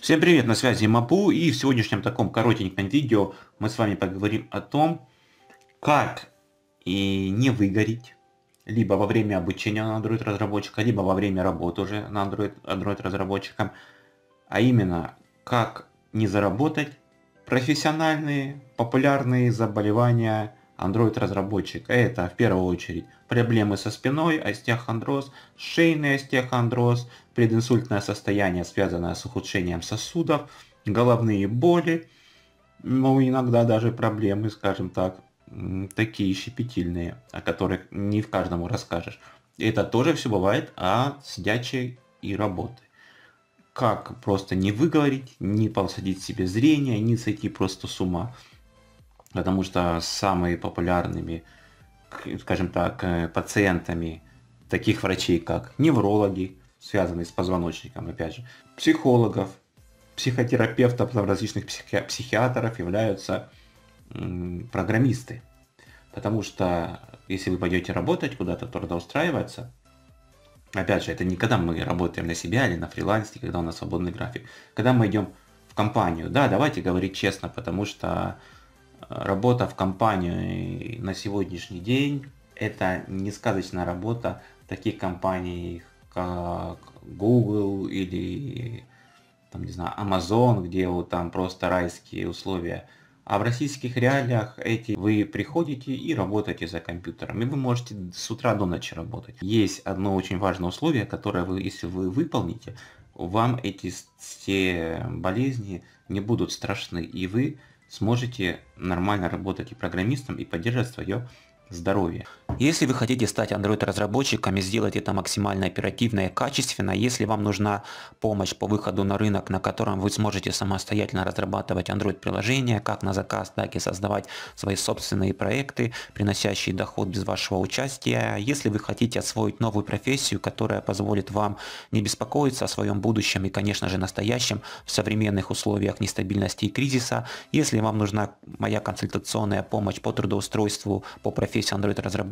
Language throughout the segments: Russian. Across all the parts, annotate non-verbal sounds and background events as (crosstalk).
Всем привет, на связи Мапу и в сегодняшнем таком коротеньком видео мы с вами поговорим о том, как и не выгореть, либо во время обучения на Android разработчика, либо во время работы уже на Android, Android разработчиком, а именно как не заработать профессиональные популярные заболевания Android разработчика. Это в первую очередь проблемы со спиной, остеохондроз, шейный остеохондроз, прединсультное состояние, связанное с ухудшением сосудов, головные боли, ну иногда даже проблемы, скажем так, такие щепетильные, о которых не в каждому расскажешь. Это тоже все бывает от сидячей и работы. Как просто не выговорить, не посадить себе зрение, не сойти просто с ума потому что самыми популярными, скажем так, э, пациентами таких врачей, как неврологи, связанные с позвоночником, опять же, психологов, психотерапевтов, различных психи психиатров являются программисты. Потому что если вы пойдете работать, куда-то трудоустраиваться, опять же, это не когда мы работаем на себя или на фрилансе, когда у нас свободный график. Когда мы идем в компанию, да, давайте говорить честно, потому что работа в компании на сегодняшний день это не сказочная работа таких компаний, как Google или там, не знаю, Amazon, где вот там просто райские условия. А в российских реалиях эти вы приходите и работаете за компьютером. И вы можете с утра до ночи работать. Есть одно очень важное условие, которое вы, если вы выполните, вам эти все болезни не будут страшны. И вы сможете нормально работать и программистом, и поддерживать свое здоровья. Если вы хотите стать Android разработчиком и сделать это максимально оперативно и качественно, если вам нужна помощь по выходу на рынок, на котором вы сможете самостоятельно разрабатывать Android приложения, как на заказ, так и создавать свои собственные проекты, приносящие доход без вашего участия, если вы хотите освоить новую профессию, которая позволит вам не беспокоиться о своем будущем и, конечно же, настоящем в современных условиях нестабильности и кризиса, если вам нужна моя консультационная помощь по трудоустройству по профессии профессию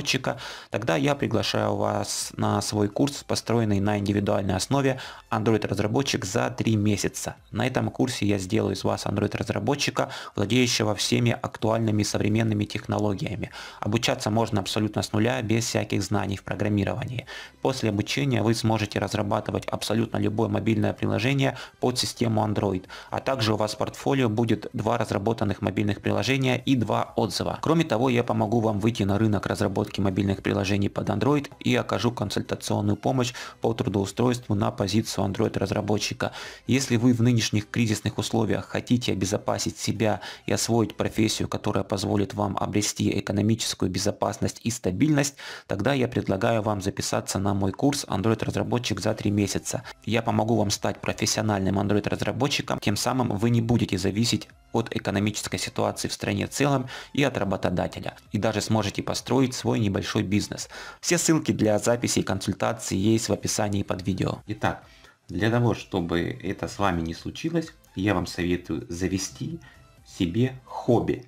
Android-разработчика, тогда я приглашаю вас на свой курс, построенный на индивидуальной основе Android-разработчик за 3 месяца. На этом курсе я сделаю из вас Android-разработчика, владеющего всеми актуальными современными технологиями. Обучаться можно абсолютно с нуля, без всяких знаний в программировании. После обучения вы сможете разрабатывать абсолютно любое мобильное приложение под систему Android, а также у вас в портфолио будет два разработанных мобильных приложения и два отзыва. Кроме того, я помогу вам выйти на рынок разработки мобильных приложений под Android и окажу консультационную помощь по трудоустройству на позицию Android разработчика. Если вы в нынешних кризисных условиях хотите обезопасить себя и освоить профессию, которая позволит вам обрести экономическую безопасность и стабильность, тогда я предлагаю вам записаться на мой курс Android разработчик за 3 месяца. Я помогу вам стать профессиональным Android разработчиком, тем самым вы не будете зависеть от экономической ситуации в стране в целом и от работодателя. И даже сможете построить свой небольшой бизнес. Все ссылки для записи и консультаций есть в описании под видео. Итак, для того, чтобы это с вами не случилось, я вам советую завести себе хобби,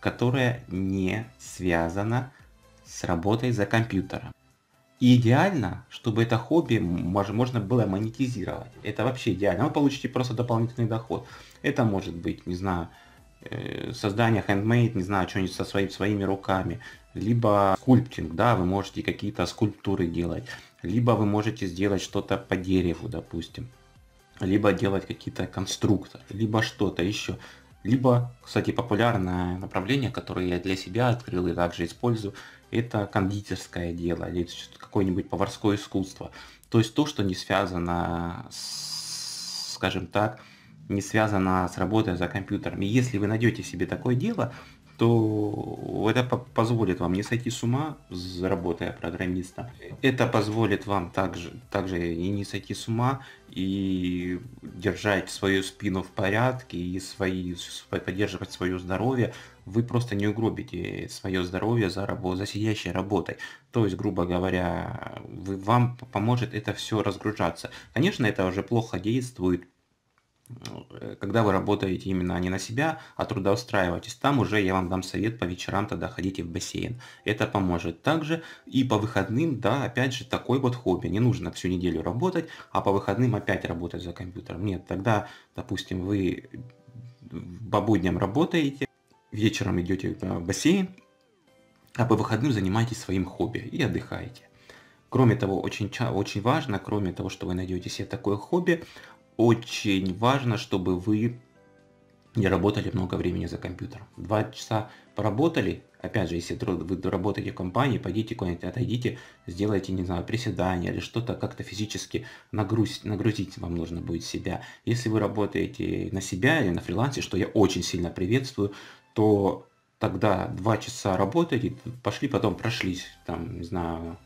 которое не связано с работой за компьютером. И идеально, чтобы это хобби можно было монетизировать. Это вообще идеально. Вы получите просто дополнительный доход. Это может быть, не знаю, создание handmade, не знаю, что-нибудь со своими, своими руками. Либо скульптинг, да, вы можете какие-то скульптуры делать. Либо вы можете сделать что-то по дереву, допустим. Либо делать какие-то конструкторы, либо что-то еще. Либо, кстати, популярное направление, которое я для себя открыл и также использую, это кондитерское дело или какое-нибудь поварское искусство. То есть то, что не связано, с, скажем так, не связано с работой за компьютером. И если вы найдете себе такое дело, то это позволит вам не сойти с ума, работая программистом. Это позволит вам также, также и не сойти с ума, и держать свою спину в порядке, и свои, поддерживать свое здоровье. Вы просто не угробите свое здоровье за, работу, за сидящей работой. То есть, грубо говоря, вы, вам поможет это все разгружаться. Конечно, это уже плохо действует когда вы работаете именно не на себя, а трудоустраиваетесь, там уже я вам дам совет по вечерам тогда ходите в бассейн. Это поможет. Также и по выходным, да, опять же, такой вот хобби. Не нужно всю неделю работать, а по выходным опять работать за компьютером. Нет, тогда, допустим, вы по будням работаете, вечером идете в бассейн, а по выходным занимаетесь своим хобби и отдыхаете. Кроме того, очень, очень важно, кроме того, что вы найдете себе такое хобби, очень важно, чтобы вы не работали много времени за компьютером. Два часа поработали, опять же, если вы работаете в компании, пойдите куда-нибудь, отойдите, сделайте, не знаю, приседания или что-то как-то физически нагрузить, нагрузить вам нужно будет себя. Если вы работаете на себя или на фрилансе, что я очень сильно приветствую, то тогда два часа работаете, пошли потом прошлись, там, не знаю,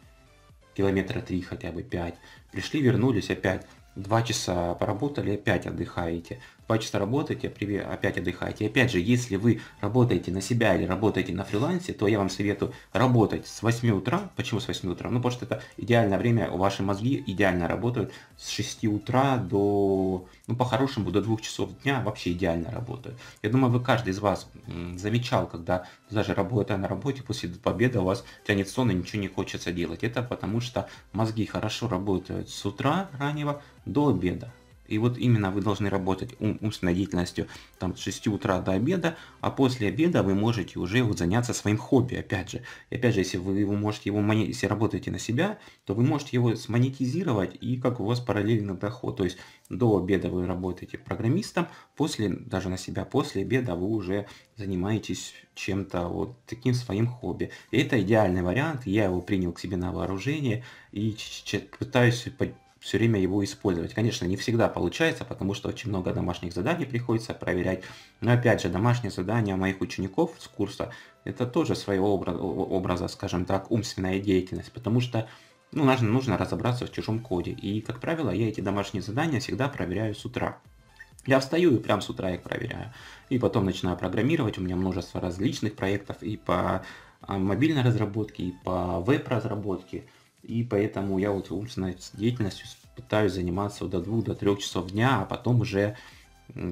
километра три хотя бы пять, пришли, вернулись опять, два часа поработали, опять отдыхаете. Два часа работаете, опять отдыхаете. Опять же, если вы работаете на себя или работаете на фрилансе, то я вам советую работать с 8 утра. Почему с 8 утра? Ну, потому что это идеальное время, ваши мозги идеально работают с 6 утра до, ну, по-хорошему, до 2 часов дня вообще идеально работают. Я думаю, вы каждый из вас замечал, когда даже работая на работе, после победы у вас тянет сон и ничего не хочется делать. Это потому что мозги хорошо работают с утра раннего до обеда. И вот именно вы должны работать ум, умственной деятельностью там, с 6 утра до обеда, а после обеда вы можете уже вот заняться своим хобби, опять же. И опять же, если вы его можете его, если работаете на себя, то вы можете его смонетизировать и как у вас параллельный доход. То есть до обеда вы работаете программистом, после, даже на себя, после обеда вы уже занимаетесь чем-то вот таким своим хобби. И это идеальный вариант, я его принял к себе на вооружение и пытаюсь все время его использовать. Конечно, не всегда получается, потому что очень много домашних заданий приходится проверять. Но опять же, домашние задания моих учеников с курса, это тоже своего образа, скажем так, умственная деятельность, потому что ну, нужно, нужно разобраться в чужом коде. И, как правило, я эти домашние задания всегда проверяю с утра. Я встаю и прям с утра их проверяю. И потом начинаю программировать. У меня множество различных проектов и по а, мобильной разработке, и по веб-разработке. И поэтому я вот умственной деятельностью пытаюсь заниматься до 2 до 3 часов дня, а потом уже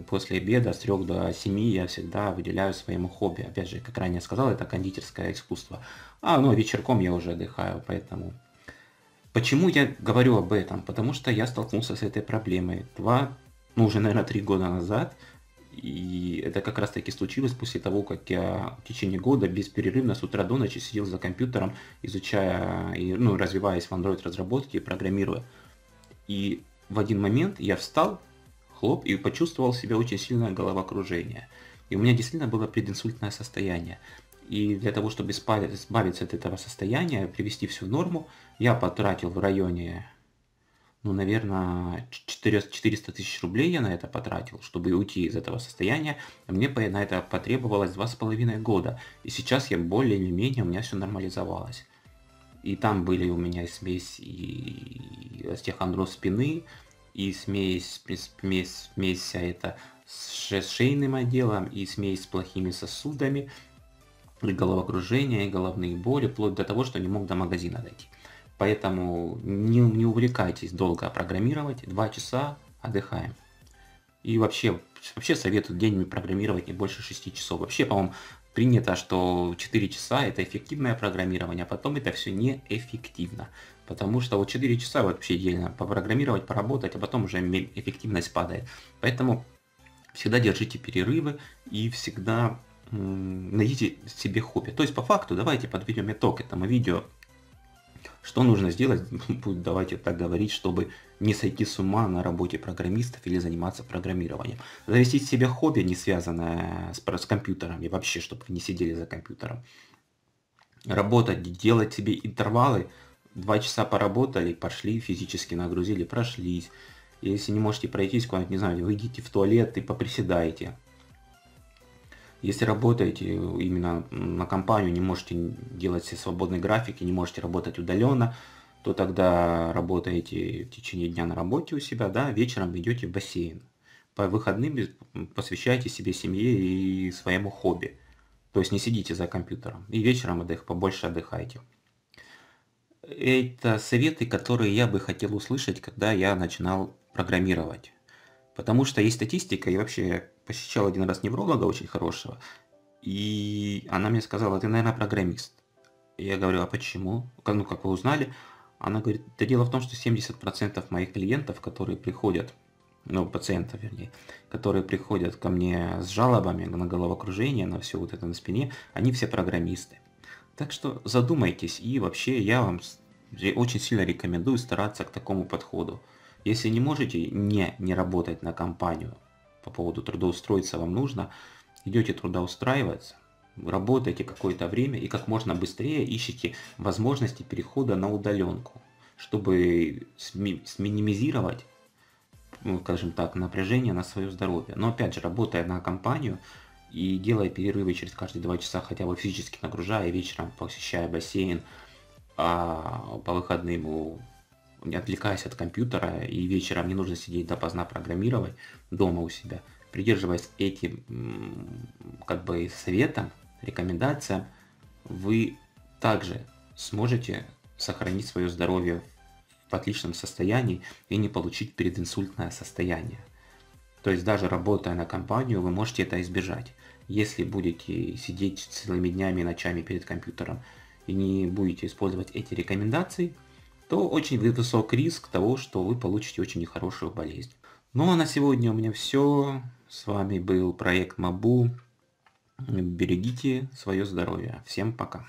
после обеда с 3 до 7 я всегда выделяю своему хобби. Опять же, как ранее сказал, это кондитерское искусство. А, ну, вечерком я уже отдыхаю, поэтому... Почему я говорю об этом? Потому что я столкнулся с этой проблемой. Два, ну, уже, наверное, три года назад – и это как раз таки случилось после того, как я в течение года без перерыва с утра до ночи сидел за компьютером, изучая, и, ну, развиваясь в Android разработке, программируя. И в один момент я встал, хлоп, и почувствовал себя очень сильное головокружение. И у меня действительно было прединсультное состояние. И для того, чтобы избавиться от этого состояния, привести все в норму, я потратил в районе ну, наверное, 400 тысяч рублей я на это потратил, чтобы уйти из этого состояния. Мне на это потребовалось два с половиной года. И сейчас я более или менее, у меня все нормализовалось. И там были у меня смесь и остеохондроз спины, и смесь, смесь, смесь вся это с шейным отделом, и смесь с плохими сосудами, и головокружение, и головные боли, вплоть до того, что не мог до магазина дойти. Поэтому не, не увлекайтесь долго программировать, два часа отдыхаем. И вообще, вообще советую день программировать не больше 6 часов. Вообще, по-моему, принято, что 4 часа это эффективное программирование, а потом это все неэффективно. Потому что вот 4 часа вообще идеально попрограммировать, поработать, а потом уже эффективность падает. Поэтому всегда держите перерывы и всегда найдите себе хобби. То есть по факту давайте подведем итог этому видео. Что нужно сделать, (laughs) давайте так говорить, чтобы не сойти с ума на работе программистов или заниматься программированием. Завести себе хобби, не связанное с, с компьютером, и вообще, чтобы не сидели за компьютером. Работать, делать себе интервалы, два часа поработали, пошли, физически нагрузили, прошлись. Если не можете пройтись куда-нибудь, не знаю, выйдите в туалет и поприседайте. Если работаете именно на компанию, не можете делать все свободные графики, не можете работать удаленно, то тогда работаете в течение дня на работе у себя, да, вечером идете в бассейн. По выходным посвящайте себе семье и своему хобби. То есть не сидите за компьютером. И вечером отдых, побольше отдыхайте. Это советы, которые я бы хотел услышать, когда я начинал программировать. Потому что есть статистика, и вообще посещал один раз невролога очень хорошего, и она мне сказала, ты, наверное, программист. Я говорю, а почему? Ну, как вы узнали? Она говорит, да дело в том, что 70% моих клиентов, которые приходят, ну, пациентов, вернее, которые приходят ко мне с жалобами на головокружение, на все вот это на спине, они все программисты. Так что задумайтесь, и вообще я вам очень сильно рекомендую стараться к такому подходу. Если не можете не, не работать на компанию по поводу трудоустроиться вам нужно, идете трудоустраиваться, работаете какое-то время и как можно быстрее ищите возможности перехода на удаленку, чтобы сминимизировать, ну, скажем так, напряжение на свое здоровье. Но опять же, работая на компанию и делая перерывы через каждые два часа, хотя бы физически нагружая, вечером посещая бассейн, а по выходным отвлекаясь от компьютера и вечером не нужно сидеть допоздна программировать дома у себя, придерживаясь этим как бы советам, рекомендациям, вы также сможете сохранить свое здоровье в отличном состоянии и не получить прединсультное состояние. То есть даже работая на компанию, вы можете это избежать. Если будете сидеть целыми днями и ночами перед компьютером и не будете использовать эти рекомендации, то очень высок риск того, что вы получите очень нехорошую болезнь. Ну а на сегодня у меня все. С вами был проект Мабу. Берегите свое здоровье. Всем пока.